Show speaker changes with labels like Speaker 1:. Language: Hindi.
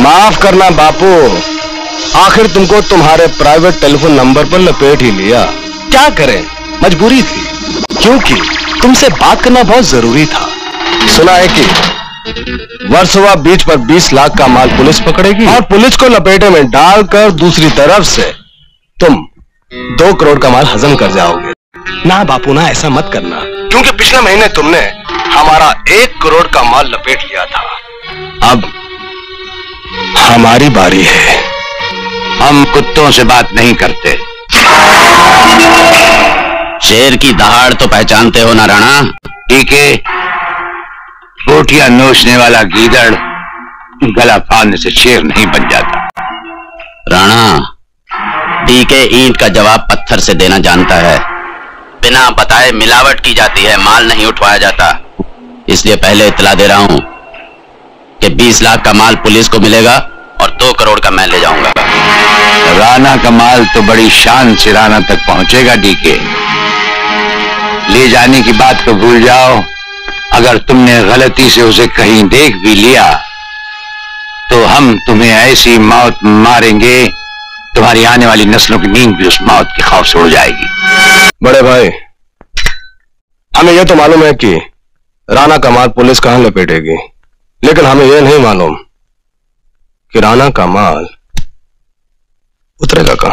Speaker 1: माफ़ करना बापू। आखिर तुमको तुम्हारे प्राइवेट टेलीफोन नंबर पर लपेट ही लिया। क्या करें? मजबूरी थी। क्योंकि तुमसे बात करना बहुत ज़रूरी था। सुना है कि वर्सोवा बीच पर 20 लाख का माल पुलिस पकड़ेगी और पुलिस को लपेटे में डालकर दूसरी तरफ़ से तुम दो करोड़ का माल हजम कर जाओगे। ना बापू, ना ऐसा मत करना। क्योंकि पिछले महीने तुमने हमारा एक करोड़ का माल लपेट लिया था। अब हमारी बारी है।
Speaker 2: हम कुत्तों से बात नहीं करते। शेर की दहाड़ तो पहचानते हो ना राणा। ठीक है। रोटियाँ नोचने वाला गीदड़ गला फाड़ने से शेर नहीं बन जाता। राणा डीके ईंट का जवाब पत्थर से देना जानता है। बिना बताए मिलावट की जाती है माल नहीं उठवाया जाता। इसलिए पहले इतला दे रहा हूँ कि 20 लाख का माल पुलिस को मिलेगा। दो करोड़ का मैं ले जाऊँगा। राणा का माल तो बड़ी शान से राणा तक पहुंचेगा डीके ले जाने की बात तो भूल जाओ। अगर तुमने गलती से उसे कहीं देख भी लिया तो हम तुम्हें ऐसी मौत मारेंगे तुम्हारी आने वाली नस्लों की नींद भी उस मौत के खौफ से उड़ जाएगी।
Speaker 1: बड़े भाई हमें यह तो मालूम है कि राणा का माल पुलिस कहाँ लपेटेगी लेकिन हमें यह नहीं मालूम कि राणा का माल उतरेगा कहाँ?